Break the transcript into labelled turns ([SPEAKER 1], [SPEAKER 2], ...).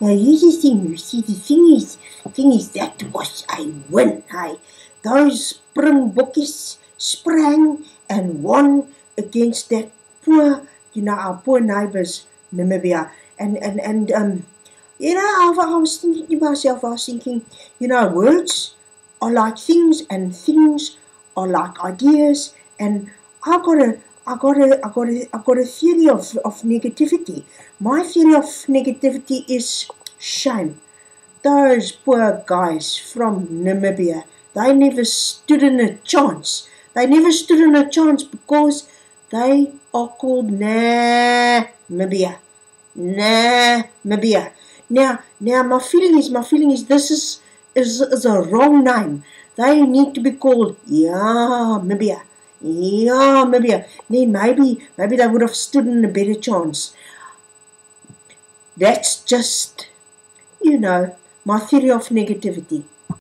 [SPEAKER 1] Now the thing, you see, the thing is, thing is, that was I win, I Those spring springbokkies sprang and won against that poor, you know, our poor neighbors, Namibia. And, and, and, um, you know, I, I was thinking to myself, I was thinking, you know, words are like things and things are like ideas. And I got a, I got a, I got a, I got a theory of, of negativity. My theory of negativity is shame. Those poor guys from Namibia, they never stood in a chance. They never stood in a chance because they are called Namibia. Namibia. Now, now my feeling is, my feeling is this is, is, is a wrong name. They need to be called Namibia. Yeah, maybe, then maybe, maybe they would have stood in a better chance. That's just, you know, my theory of negativity.